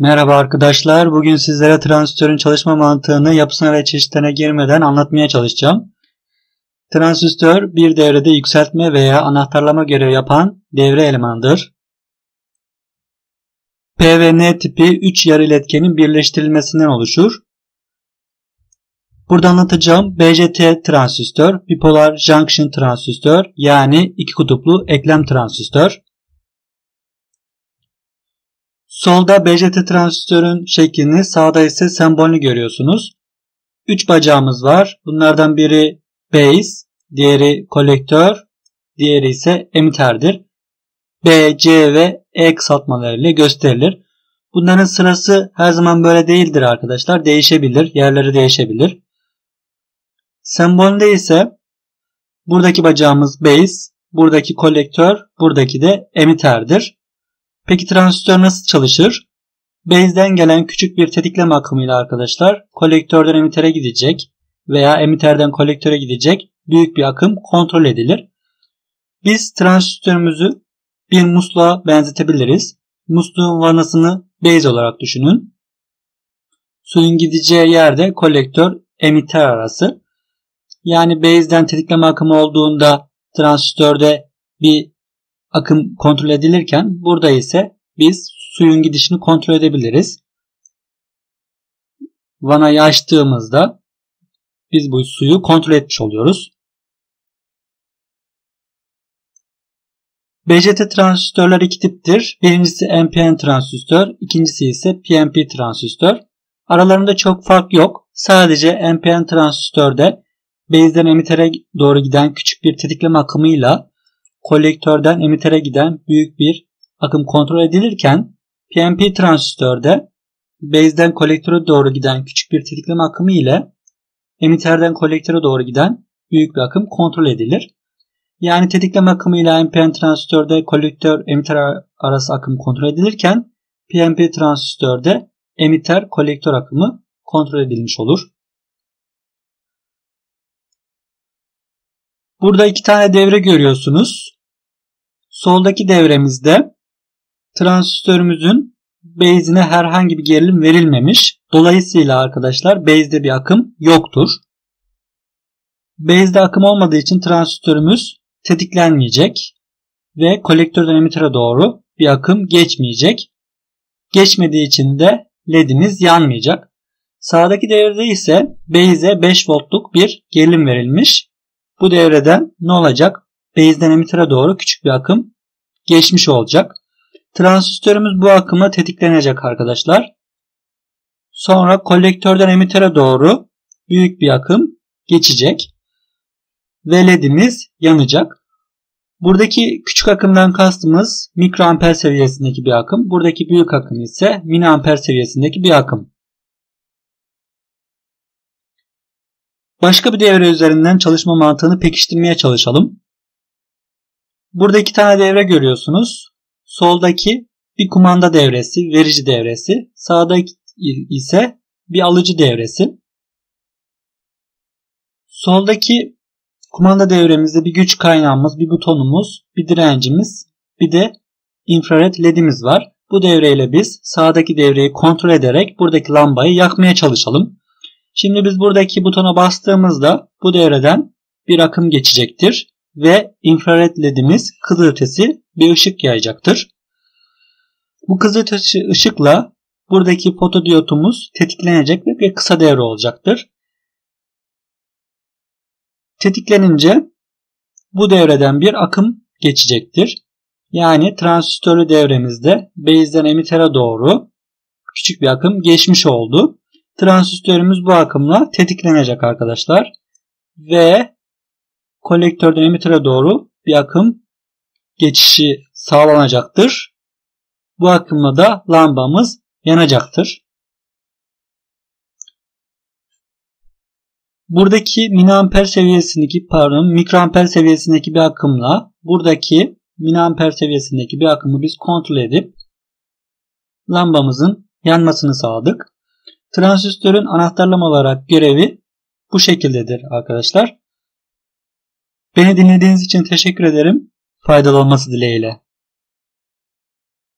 Merhaba arkadaşlar. Bugün sizlere transistörün çalışma mantığını yapısına ve çeşitlerine girmeden anlatmaya çalışacağım. Transistör bir devrede yükseltme veya anahtarlama görevi yapan devre elemandır. P ve N tipi 3 yarı iletkenin birleştirilmesinden oluşur. Burada anlatacağım BJT transistör, bipolar junction transistör yani iki kutuplu eklem transistör. Solda BJT transistörün şeklini, sağda ise sembolünü görüyorsunuz. 3 bacağımız var. Bunlardan biri base, diğeri kolektör, diğeri ise emitterdir. B, C ve E kısaltmalarıyla gösterilir. Bunların sırası her zaman böyle değildir arkadaşlar. Değişebilir. Yerleri değişebilir. Sembolünde ise buradaki bacağımız base, buradaki kolektör, buradaki de emitterdir. Peki transistör nasıl çalışır? Base'den gelen küçük bir tetikleme akımıyla arkadaşlar kolektörden emitere gidecek veya emiterden kolektöre gidecek büyük bir akım kontrol edilir. Biz transistörümüzü bir musluğa benzetebiliriz. Musluğun vanasını base olarak düşünün. Suyun gideceği yerde kolektör emiter arası. Yani base'den tetikleme akımı olduğunda transistörde bir akım kontrol edilirken burada ise biz suyun gidişini kontrol edebiliriz. Vanayı açtığımızda biz bu suyu kontrol etmiş oluyoruz. BJT transistörler iki tiptir. Birincisi NPN transistör, ikincisi ise PNP transistör. Aralarında çok fark yok. Sadece NPN transistörde base'den emitere doğru giden küçük bir tetikleme akımıyla kolektörden emitere giden büyük bir akım kontrol edilirken PNP transistörde base'den kolektöre doğru giden küçük bir tetikleme akımı ile emiterden kolektöre doğru giden büyük bir akım kontrol edilir. Yani tetikleme akımı ile NPN transistörde kolektör emiter arası akım kontrol edilirken PNP transistörde emiter kolektör akımı kontrol edilmiş olur. Burada iki tane devre görüyorsunuz. Soldaki devremizde transistörümüzün base'ine herhangi bir gerilim verilmemiş. Dolayısıyla arkadaşlar base'de bir akım yoktur. Base'de akım olmadığı için transistörümüz tetiklenmeyecek ve kolektörden emitere doğru bir akım geçmeyecek. Geçmediği için de ledimiz yanmayacak. Sağdaki devrede ise base'e 5 voltluk bir gerilim verilmiş. Bu devreden ne olacak? Base'den emitere doğru küçük bir akım geçmiş olacak. Transistörümüz bu akımla tetiklenecek arkadaşlar. Sonra kolektörden emitere doğru büyük bir akım geçecek. Ve ledimiz yanacak. Buradaki küçük akımdan kastımız mikroamper seviyesindeki bir akım. Buradaki büyük akım ise miliamper seviyesindeki bir akım. Başka bir devre üzerinden çalışma mantığını pekiştirmeye çalışalım. Burada iki tane devre görüyorsunuz. Soldaki bir kumanda devresi, verici devresi. Sağdaki ise bir alıcı devresi. Soldaki kumanda devremizde bir güç kaynağımız, bir butonumuz, bir direncimiz, bir de infrared ledimiz var. Bu devreyle biz sağdaki devreyi kontrol ederek buradaki lambayı yakmaya çalışalım. Şimdi biz buradaki butona bastığımızda bu devreden bir akım geçecektir ve infrared ledimiz kızılötesi bir ışık yayacaktır. Bu kızılötesi ışıkla buradaki fotodiyotumuz tetiklenecek ve kısa devre olacaktır. Tetiklenince bu devreden bir akım geçecektir. Yani transistörlü devremizde base'den emitere doğru küçük bir akım geçmiş oldu. Transistörümüz bu akımla tetiklenecek arkadaşlar. Ve kolektörden emitere doğru bir akım geçişi sağlanacaktır. Bu akımla da lambamız yanacaktır. Buradaki miliamper seviyesindeki pardon mikroamper seviyesindeki bir akımla buradaki miliamper seviyesindeki bir akımı biz kontrol edip lambamızın yanmasını sağladık. Transistörün anahtarlama olarak görevi bu şekildedir arkadaşlar. Beni dinlediğiniz için teşekkür ederim. Faydalı olması dileğiyle.